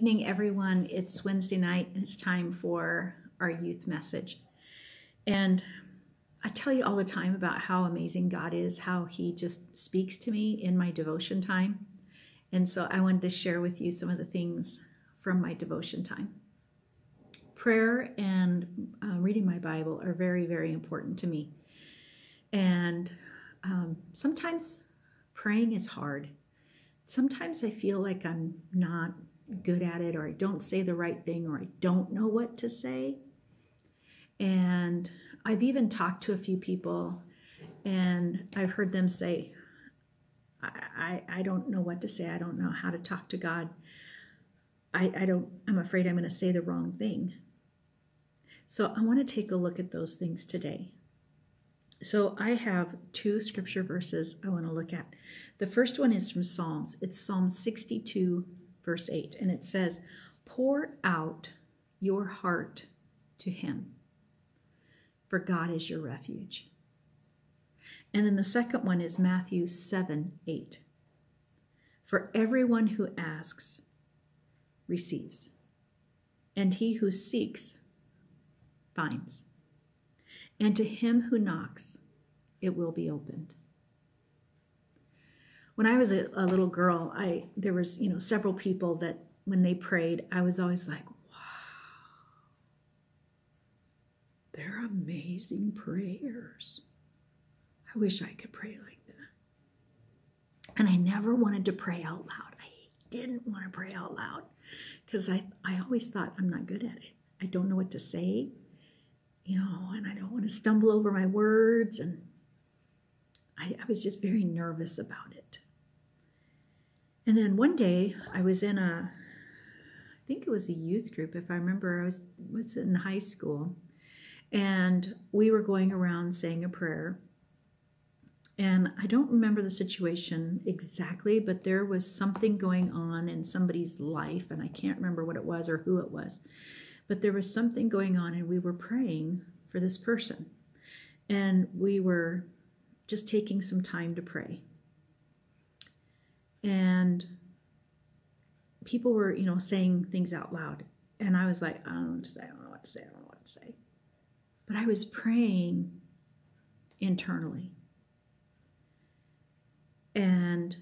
evening, everyone. It's Wednesday night and it's time for our youth message. And I tell you all the time about how amazing God is, how He just speaks to me in my devotion time. And so I wanted to share with you some of the things from my devotion time. Prayer and uh, reading my Bible are very, very important to me. And um, sometimes praying is hard. Sometimes I feel like I'm not good at it or I don't say the right thing or I don't know what to say. And I've even talked to a few people and I've heard them say, I, I, I don't know what to say. I don't know how to talk to God. I, I don't, I'm afraid I'm going to say the wrong thing. So I want to take a look at those things today. So I have two scripture verses I want to look at. The first one is from Psalms. It's Psalm 62, verse 8, and it says, Pour out your heart to him, for God is your refuge. And then the second one is Matthew 7 8. For everyone who asks receives, and he who seeks finds, and to him who knocks it will be opened when I was a, a, little girl, I there was you know several people that when they prayed, I was always like, wow, they're amazing prayers. I wish I could pray like that. And I never wanted to pray out loud. I didn't want to pray out loud because I, I always thought I'm not good at it. I don't know what to say, you know, and I don't want to stumble over my words. And I, I was just very nervous about it. And then one day I was in a, I think it was a youth group, if I remember, I was, was in high school. And we were going around saying a prayer. And I don't remember the situation exactly, but there was something going on in somebody's life, and I can't remember what it was or who it was. But there was something going on, and we were praying for this person. And we were just taking some time to pray and people were, you know, saying things out loud. And I was like, I don't know what to say, I don't know what to say, I don't know what to say. But I was praying internally. And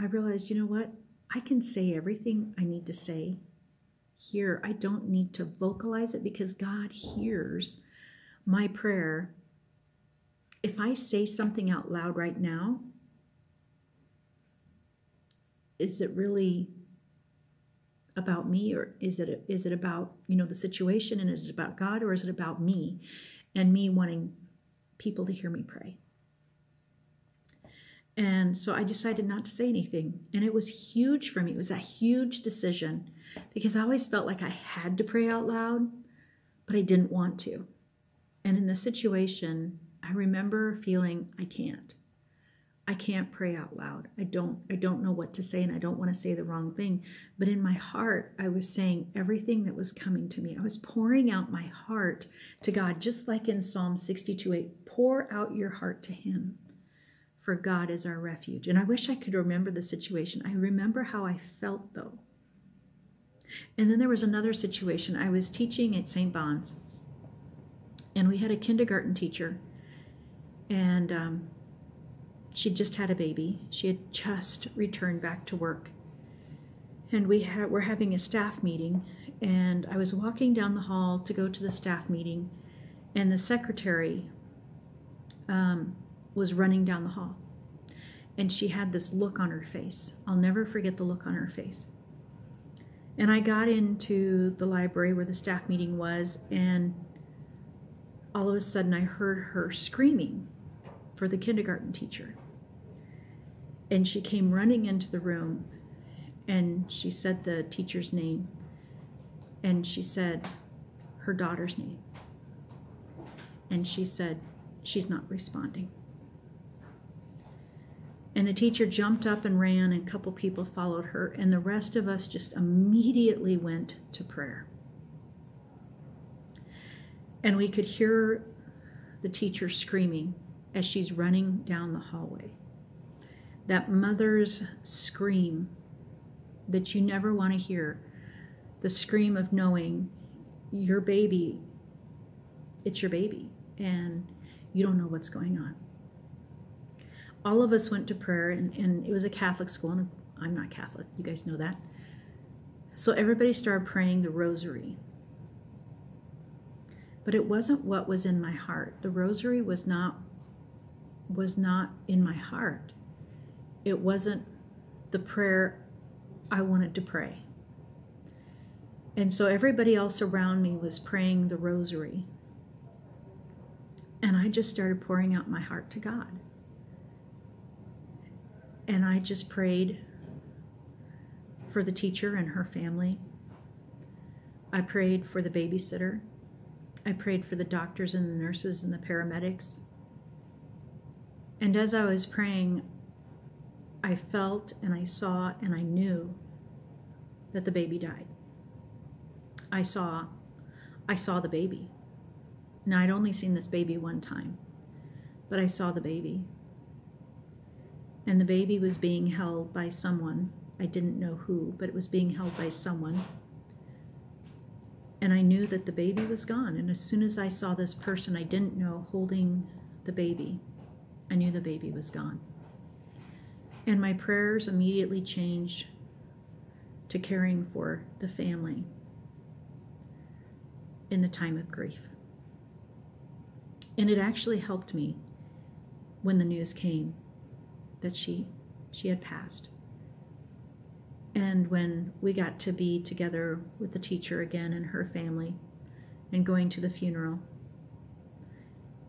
I realized, you know what? I can say everything I need to say here. I don't need to vocalize it because God hears my prayer. If I say something out loud right now, is it really about me or is it is it about you know the situation and is it about God or is it about me and me wanting people to hear me pray? And so I decided not to say anything and it was huge for me. It was a huge decision because I always felt like I had to pray out loud but I didn't want to. And in the situation I remember feeling I can't I can't pray out loud. I don't I don't know what to say and I don't want to say the wrong thing. But in my heart, I was saying everything that was coming to me. I was pouring out my heart to God, just like in Psalm 62 8. Pour out your heart to Him, for God is our refuge. And I wish I could remember the situation. I remember how I felt though. And then there was another situation. I was teaching at St. Bon's, and we had a kindergarten teacher, and um, She'd just had a baby. She had just returned back to work. And we ha- were having a staff meeting, and I was walking down the hall to go to the staff meeting, and the secretary um, was running down the hall. And she had this look on her face. I'll never forget the look on her face. And I got into the library where the staff meeting was, and all of a sudden I heard her screaming for the kindergarten teacher. And she came running into the room and she said the teacher's name. And she said her daughter's name. And she said, she's not responding. And the teacher jumped up and ran, and a couple people followed her, and the rest of us just immediately went to prayer. And we could hear the teacher screaming as she's running down the hallway that mother's scream that you never want to hear the scream of knowing your baby, it's your baby, and you don't know what's going on. All of us went to prayer, and, and it was a Catholic school, and I'm not Catholic, you guys know that. So everybody started praying the rosary. But it wasn't what was in my heart. The rosary was not was not in my heart. It wasn't the prayer I wanted to pray. And so everybody else around me was praying the rosary. And I just started pouring out my heart to God. And I just prayed for the teacher and her family. I prayed for the babysitter. I prayed for the doctors and the nurses and the paramedics. And as I was praying, I felt and I saw and I knew that the baby died. I saw I saw the baby. Now I'd only seen this baby one time, but I saw the baby. And the baby was being held by someone. I didn't know who, but it was being held by someone. And I knew that the baby was gone. And as soon as I saw this person I didn't know holding the baby, I knew the baby was gone. And my prayers immediately changed to caring for the family in the time of grief. And it actually helped me when the news came that she she had passed. And when we got to be together with the teacher again and her family and going to the funeral,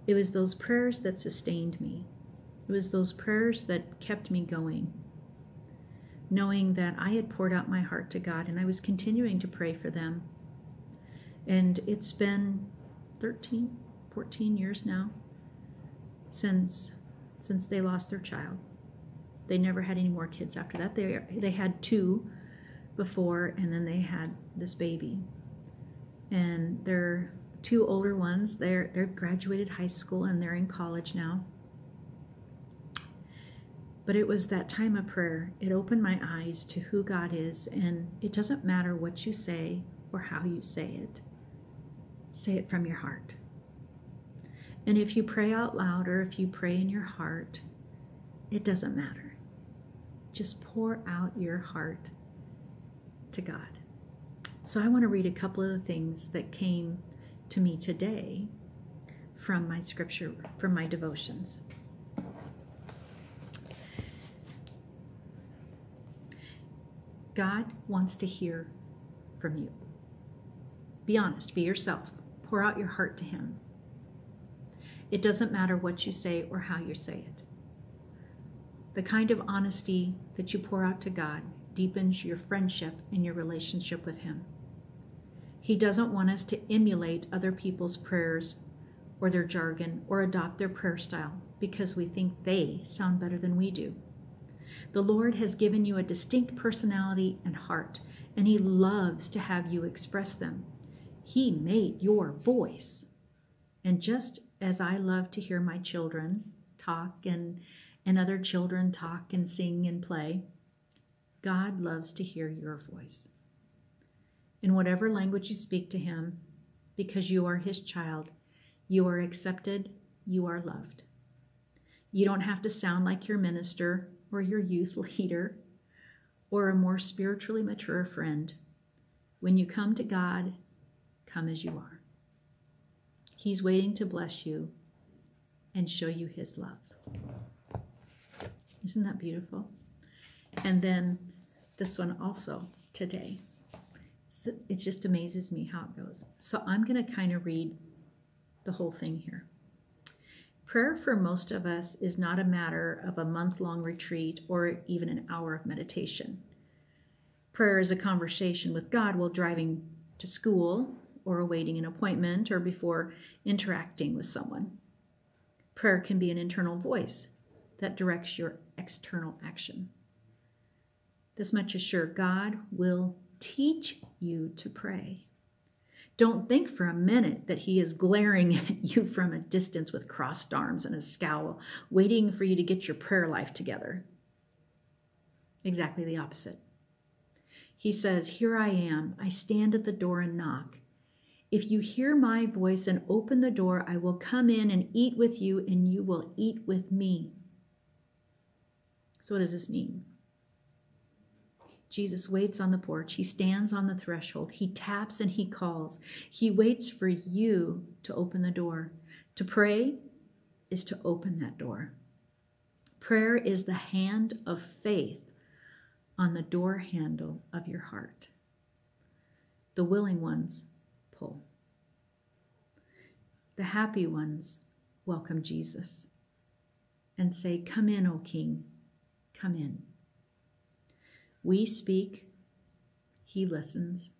it was those prayers that sustained me. It was those prayers that kept me going, knowing that I had poured out my heart to God and I was continuing to pray for them. And it's been 13, 14 years now since since they lost their child. They never had any more kids after that. They they had two before and then they had this baby. And they're two older ones. They're they're graduated high school and they're in college now. But it was that time of prayer. It opened my eyes to who God is, and it doesn't matter what you say or how you say it. Say it from your heart. And if you pray out loud or if you pray in your heart, it doesn't matter. Just pour out your heart to God. So I want to read a couple of the things that came to me today from my scripture, from my devotions. God wants to hear from you. Be honest, be yourself. Pour out your heart to Him. It doesn't matter what you say or how you say it. The kind of honesty that you pour out to God deepens your friendship and your relationship with Him. He doesn't want us to emulate other people's prayers or their jargon or adopt their prayer style because we think they sound better than we do. The Lord has given you a distinct personality and heart, and He loves to have you express them. He made your voice. And just as I love to hear my children talk and, and other children talk and sing and play, God loves to hear your voice. In whatever language you speak to Him, because you are His child, you are accepted, you are loved. You don't have to sound like your minister or your youth leader or a more spiritually mature friend. When you come to God, come as you are. He's waiting to bless you and show you his love. Isn't that beautiful? And then this one also today. It just amazes me how it goes. So I'm going to kind of read the whole thing here. Prayer for most of us is not a matter of a month long retreat or even an hour of meditation. Prayer is a conversation with God while driving to school or awaiting an appointment or before interacting with someone. Prayer can be an internal voice that directs your external action. This much is sure God will teach you to pray. Don't think for a minute that he is glaring at you from a distance with crossed arms and a scowl, waiting for you to get your prayer life together. Exactly the opposite. He says, Here I am. I stand at the door and knock. If you hear my voice and open the door, I will come in and eat with you, and you will eat with me. So, what does this mean? Jesus waits on the porch. He stands on the threshold. He taps and he calls. He waits for you to open the door. To pray is to open that door. Prayer is the hand of faith on the door handle of your heart. The willing ones pull. The happy ones welcome Jesus and say, Come in, O King, come in. We speak, He listens.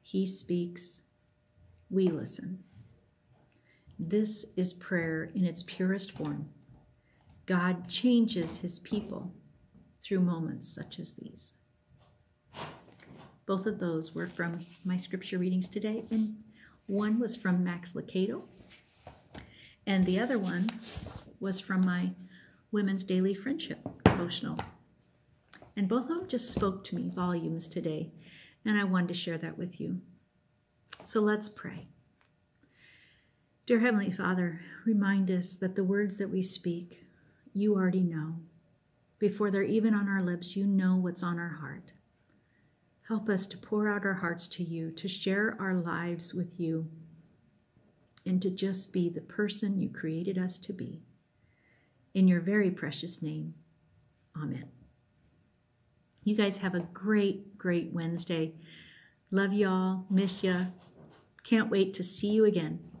He speaks, we listen. This is prayer in its purest form. God changes His people through moments such as these. Both of those were from my scripture readings today, and one was from Max Lucado, and the other one was from my Women's Daily Friendship devotional. And both of them just spoke to me volumes today, and I wanted to share that with you. So let's pray. Dear Heavenly Father, remind us that the words that we speak, you already know. Before they're even on our lips, you know what's on our heart. Help us to pour out our hearts to you, to share our lives with you, and to just be the person you created us to be. In your very precious name, Amen. You guys have a great, great Wednesday. Love y'all. Miss ya. Can't wait to see you again.